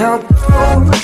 help.